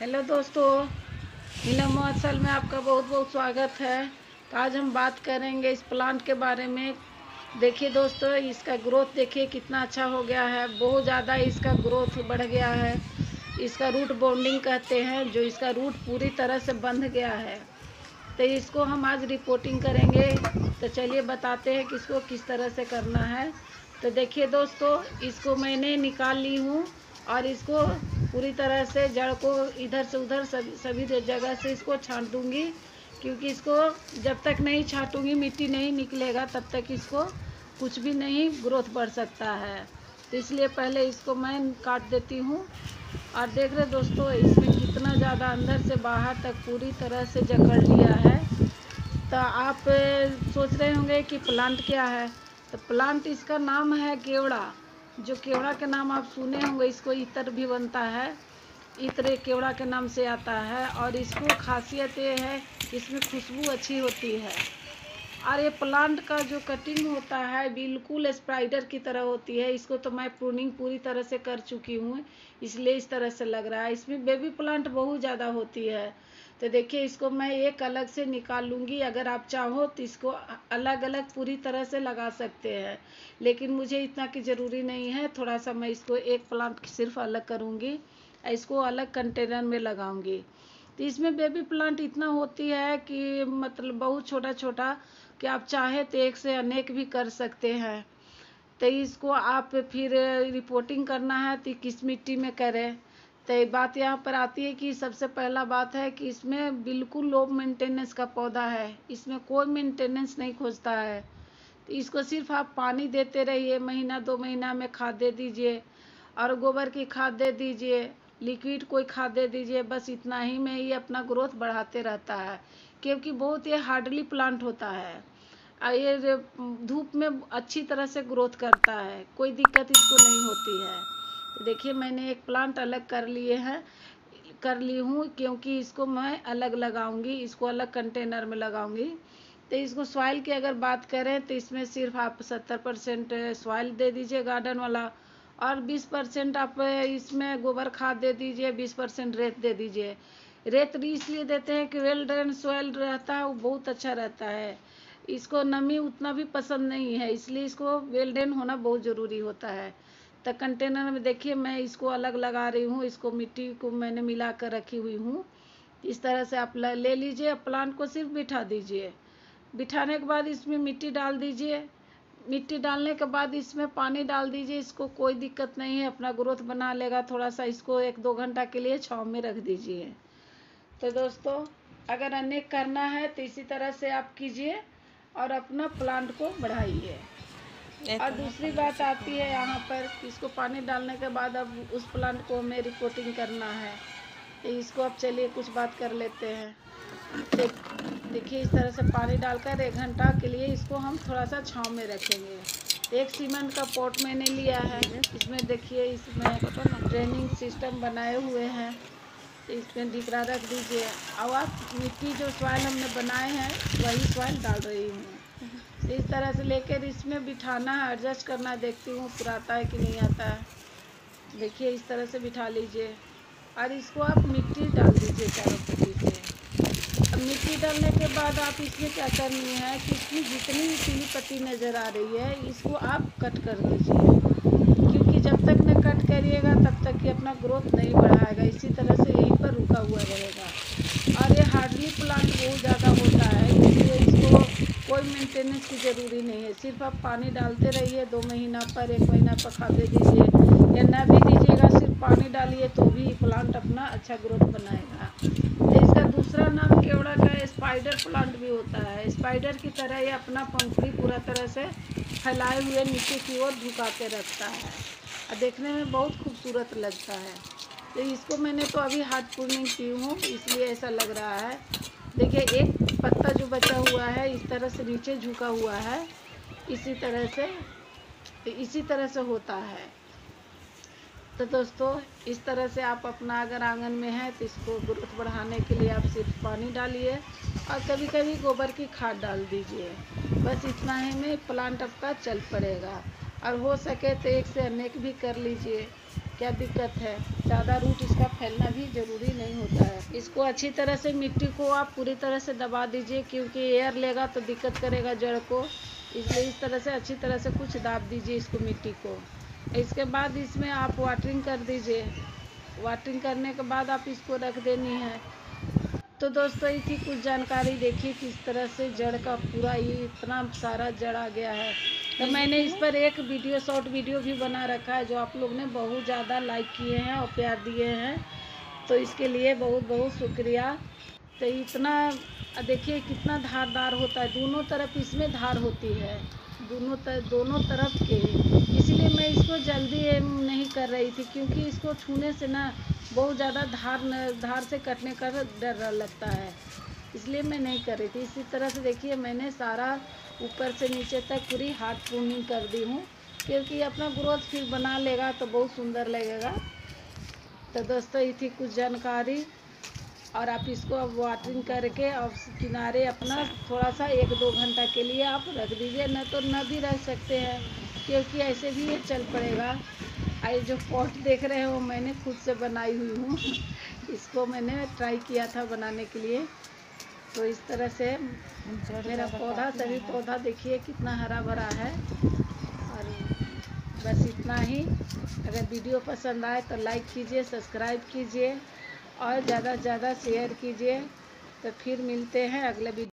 Hello दोस्तों, नीलम महोत्सव में आपका बहुत बहुत स्वागत है। तो आज हम बात करेंगे इस प्लांट के बारे में। देखिए दोस्तों, इसका ग्रोथ देखिए कितना अच्छा हो गया है। बहुत ज़्यादा इसका ग्रोथ बढ़ गया है। इसका रूट बॉन्डिंग कहते हैं, जो इसका रूट पूरी तरह से बंध गया है। तो इसको हम आज रिपोर्टिंग करेंगे। तो चलिए बताते हैं कि इसको किस तरह से करना है। तो देखिए दोस्तों, इसको मैंने निकाल ली हूँ। और इसको पूरी तरह से जड़ को इधर से उधर सभी सभी जगह से इसको छांट दूँगी, क्योंकि इसको जब तक नहीं छाटूँगी, मिट्टी नहीं निकलेगा, तब तक इसको कुछ भी नहीं ग्रोथ बढ़ सकता है। तो इसलिए पहले इसको मैं काट देती हूँ। और देख रहे दोस्तों, इसमें कितना ज़्यादा अंदर से बाहर तक पूरी तरह से जकड़ लिया है। तो आप सोच रहे होंगे कि प्लांट क्या है? तो प्लांट इसका नाम है केवड़ा। जो केवड़ा के नाम आप सुने होंगे, इसको इतर भी बनता है। इत्र केवड़ा के नाम से आता है और इसको खासियत ये है इसमें खुशबू अच्छी होती है। और ये प्लांट का जो कटिंग होता है, बिल्कुल स्प्राइडर की तरह होती है। इसको तो मैं प्रूनिंग पूरी तरह से कर चुकी हूँ, इसलिए इस तरह से लग रहा है। इसमें बेबी प्लांट बहुत ज़्यादा होती है। तो देखिए, इसको मैं एक अलग से निकाल लूँगी। अगर आप चाहो तो इसको अलग अलग पूरी तरह से लगा सकते हैं। लेकिन मुझे इतना की ज़रूरी नहीं है। थोड़ा सा मैं इसको एक प्लांट सिर्फ़ अलग करूँगी। इसको अलग कंटेनर में लगाऊँगी। तो इसमें बेबी प्लांट इतना होती है कि मतलब बहुत छोटा छोटा कि आप चाहे तो एक से अनेक भी कर सकते हैं। तो इसको आप फिर रिपोर्टिंग करना है तो किस मिट्टी में करें। तो बात यहाँ पर आती है कि सबसे पहला बात है कि इसमें बिल्कुल लो मेंटेनेंस का पौधा है। इसमें कोई मेंटेनेंस नहीं खोजता है। तो इसको सिर्फ़ आप पानी देते रहिए, महीना, दो महीना में खाद दे दीजिए और गोबर की खाद दे दीजिए, लिक्विड कोई खाद दे दीजिए, बस इतना ही में ये अपना ग्रोथ बढ़ाते रहता है। क्योंकि बहुत ये हार्डली प्लांट होता है। और ये धूप में अच्छी तरह से ग्रोथ करता है। कोई दिक्कत इसको नहीं होती है। देखिए, मैंने एक प्लांट अलग कर लिए हैं। कर ली हूँ क्योंकि इसको मैं अलग लगाऊँगी, इसको अलग कंटेनर में लगाऊँगी। तो इसको सॉइल की अगर बात करें तो इसमें सिर्फ़ आप सत्तर परसेंट सॉइल दे दीजिए गार्डन वाला और बीस परसेंट आप इसमें गोबर खाद दे दीजिए, बीस परसेंट रेत दे दीजिए। रेत भी इसलिए देते हैं कि वेल ड्रेन सॉइल रहता है, वो बहुत अच्छा रहता है। इसको नमी उतना भी पसंद नहीं है, इसलिए इसको वेल ड्रेन होना बहुत ज़रूरी होता है। तो कंटेनर में देखिए, मैं इसको अलग लगा रही हूँ, इसको मिट्टी को मैंने मिला कर रखी हुई हूँ। इस तरह से आप ले लीजिए प्लांट को सिर्फ़ बिठा दीजिए। बिठाने के बाद इसमें मिट्टी डाल दीजिए। मिट्टी डालने के बाद इसमें पानी डाल दीजिए, इसको कोई दिक्कत नहीं है, अपना ग्रोथ बना लेगा थोड़ा सा इसको एक दो घंटा के लिए छाँव में रख दीजिए। तो दोस्तों, अगर अनेक करना है तो इसी तरह से आप कीजिए और अपना प्लांट को बढ़ाइए। और दूसरी बात आती है यहाँ पर इसको पानी डालने के बाद अब उस प्लांट को हमें रिपोर्टिंग करना है। तो इसको अब चलिए कुछ बात कर लेते हैं। देखिए इस तरह से पानी डालकर एक घंटा के लिए इसको हम थोड़ा सा छाँव में रखेंगे। एक सीमेंट का पॉट मैंने लिया है। इसमें देखिए इसमें ड्रेनिंग सिस्टम बनाए हुए हैं। इसमें डिकरा रख दीजिए। और आप मिट्टी जो सॉइल हमने बनाए हैं वही सॉइल डाल रही हूँ। इस तरह से लेकर इसमें बिठाना है एडजस्ट करना है देखती हूँ, पुराता है कि नहीं आता है। देखिए, इस तरह से बिठा लीजिए। और इसको आप मिट्टी डाल दीजिए चारों पट्टी से। अब मिट्टी डालने के बाद आप इसमें क्या करनी है कि इसकी जितनी भी पीली पत्ती नज़र आ रही है, इसको आप कट कर दीजिए। क्योंकि जब तक न कट करिएगा, तब तक ये अपना ग्रोथ नहीं बढ़ाएगा। इसी तरह से यहीं पर रुका हुआ रहेगा। और ये हार्डली प्लांट बहुत ज़्यादा होता है इसलिए इसको कोई मेंटेनेंस की ज़रूरी नहीं है। सिर्फ़ आप पानी डालते रहिए, दो महीना पर, एक महीना पर खाते दीजिए, या ना भी दीजिएगा, सिर्फ़ पानी डालिए तो भी प्लांट अपना अच्छा ग्रोथ बनाएगा। इसका दूसरा नाम केवड़ा का स्पाइडर प्लांट भी होता है। स्पाइडर की तरह ये अपना पंखड़ी पूरा तरह से फैलाए हुए नीचे की ओर झुकाते रखता है। और देखने में बहुत खूबसूरत लगता है। तो इसको मैंने तो अभी हाथ पूर्णिंग की हूँ, इसलिए ऐसा लग रहा है। देखिए, एक पत्ता जो बचा हुआ है, इस तरह से नीचे झुका हुआ है, इसी तरह से, इसी तरह से होता है। तो दोस्तों, इस तरह से आप अपना अगर आँगन में है तो इसको ग्रोथ बढ़ाने के लिए आप सिर्फ़ पानी डालिए और कभी कभी गोबर की खाद डाल दीजिए। बस इतना ही में प्लांट आपका चल पड़ेगा। और हो सके तो एक से अनेक भी कर लीजिए। क्या दिक्कत है? ज़्यादा रूट इसका फैलना भी ज़रूरी नहीं होता है। इसको अच्छी तरह से मिट्टी को आप पूरी तरह से दबा दीजिए, क्योंकि एयर लेगा तो दिक्कत करेगा जड़ को। इसलिए इस तरह से अच्छी तरह से कुछ दाब दीजिए इसको मिट्टी को। इसके बाद इसमें आप वाटरिंग कर दीजिए। वाटरिंग करने के बाद आप इसको रख देनी है। तो दोस्तों थी कुछ जानकारी देखिए किस तरह से जड़ का पूरा ये इतना सारा जड़ आ गया है। तो मैंने इस पर एक वीडियो शॉर्ट वीडियो भी बना रखा है जो आप लोग ने बहुत ज़्यादा लाइक किए हैं और प्यार दिए हैं। तो इसके लिए बहुत बहुत शुक्रिया। तो इतना देखिए कितना धारदार होता है। दोनों तरफ़ इसमें धार होती है। दोनों तर, दोनों तरफ़ के। इसलिए मैं इसको जल्दी नहीं कर रही थी क्योंकि इसको छूने से ना बहुत ज़्यादा धार धार से कटने का डर लगता है। इसलिए मैं नहीं कर रही थी। इसी तरह से देखिए, मैंने सारा ऊपर से नीचे तक पूरी हार्ड प्रूनिंग कर दी हूँ, क्योंकि अपना ग्रोथ फिर बना लेगा तो बहुत सुंदर लगेगा। तो दोस्तों ये थी कुछ जानकारी, और आप इसको अब वाटरिंग करके और किनारे अपना थोड़ा सा एक दो घंटा के लिए आप रख दीजिए, न तो न भी रख सकते हैं, क्योंकि ऐसे भी ये चल पड़ेगा। आई जो पॉट देख रहे हैं वो मैंने खुद से बनाई हुई हूँ। इसको मैंने ट्राई किया था बनाने के लिए। तो इस तरह से मेरा पौधा, सभी पौधा देखिए कितना हरा भरा है। और बस इतना ही। अगर वीडियो पसंद आए तो लाइक कीजिए, सब्सक्राइब कीजिए और ज़्यादा से ज़्यादा शेयर कीजिए। तो फिर मिलते हैं अगले वीडियो